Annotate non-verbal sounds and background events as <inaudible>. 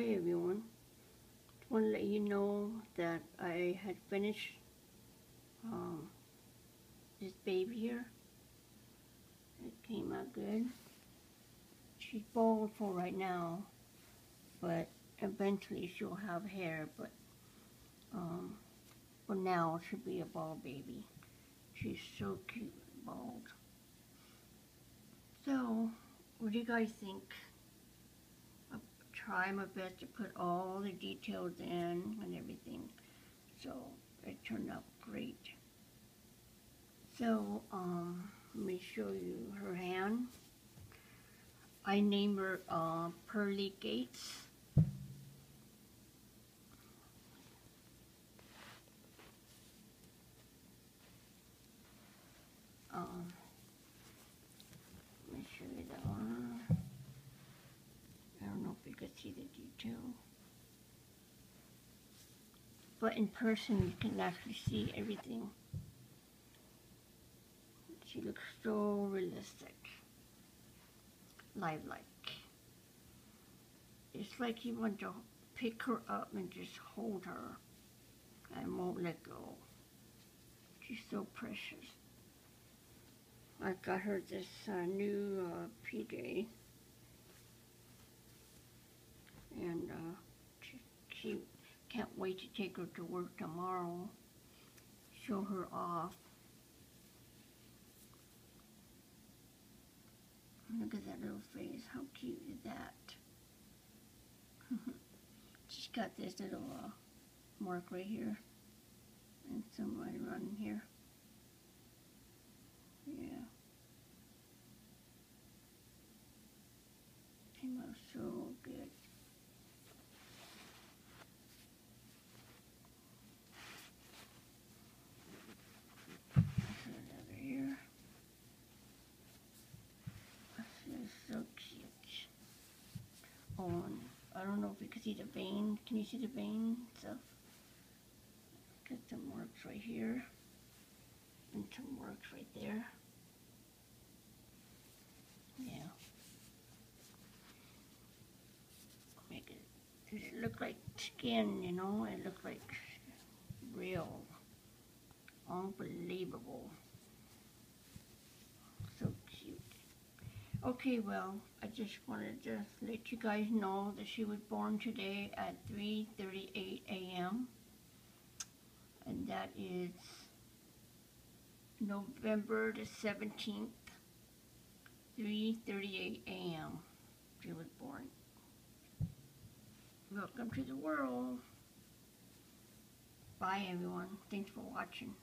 Hi everyone. Just want to let you know that I had finished um, this baby here. It came out good. She's bald for right now, but eventually she'll have hair, but um, for now she'll be a bald baby. She's so cute, bald. So, what do you guys think? Try my best to put all the details in and everything. So it turned out great. So um, let me show you her hand. I named her uh, Pearly Gates. Um, let me show you that one could see the detail. But in person, you can actually see everything. She looks so realistic, lifelike. It's like you want to pick her up and just hold her and won't let go. She's so precious. I got her this uh, new uh, PJ and uh, she, she to take her to work tomorrow, show her off. Look at that little face, how cute is that? <laughs> She's got this little uh, mark right here, and some right around here. Yeah. Came out so good. on. I don't know if you can see the vein. Can you see the vein stuff? Get some marks right here. And some marks right there. Yeah. Make it, it look like skin, you know? It look like real. Unbelievable. So cute. Okay, well, just wanted to let you guys know that she was born today at 3.38 a.m. And that is November the 17th, 3.38 a.m. She was born. Welcome to the world. Bye, everyone. Thanks for watching.